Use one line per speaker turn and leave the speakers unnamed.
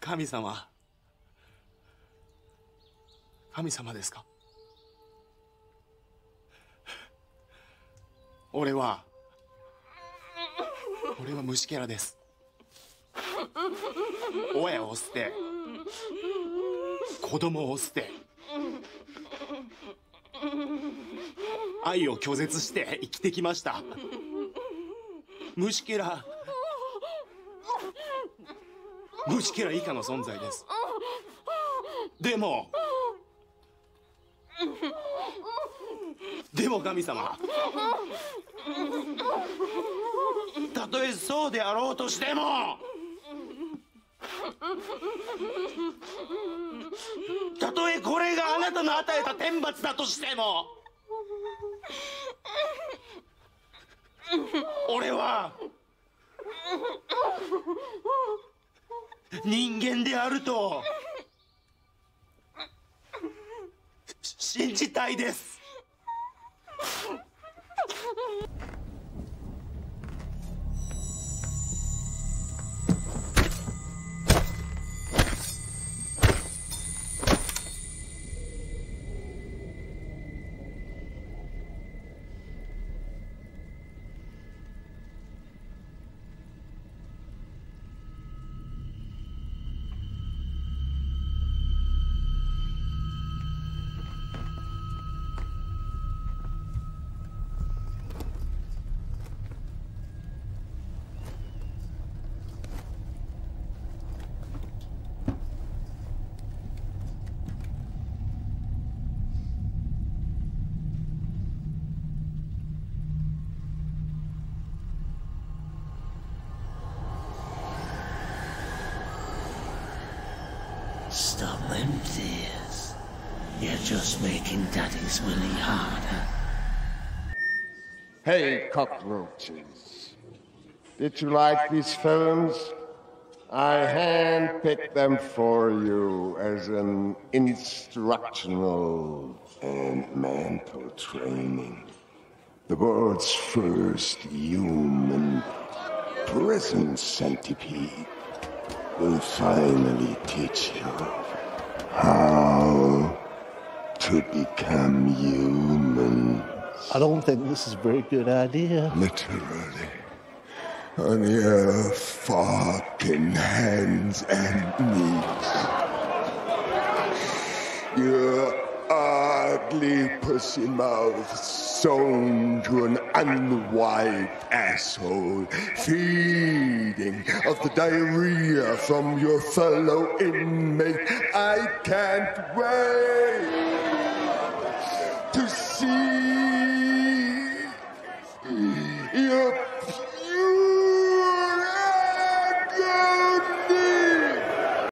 神様。神様ですか？俺は俺は虫けらです。親を捨て子供を捨て愛を拒絶して生きてきました。虫けら虫けら以下の存在です。でもでも神様たとえそうであろうとしてもたとえこれがあなたの与えた天罰だとしても俺は人間であると。信じたいです。
Stop them tears. You're just making Daddy's Willie harder.
Hey, cockroaches. Did you like these films? I handpicked them for you as an instructional and mental training. The world's first human prison centipede will finally teach you how to become human.
I don't think this is a very good idea.
Literally. On your fucking hands and knees. Your ugly pussy mouth sewn to an unwiped asshole, feeding of the diarrhea from your fellow inmate. I can't wait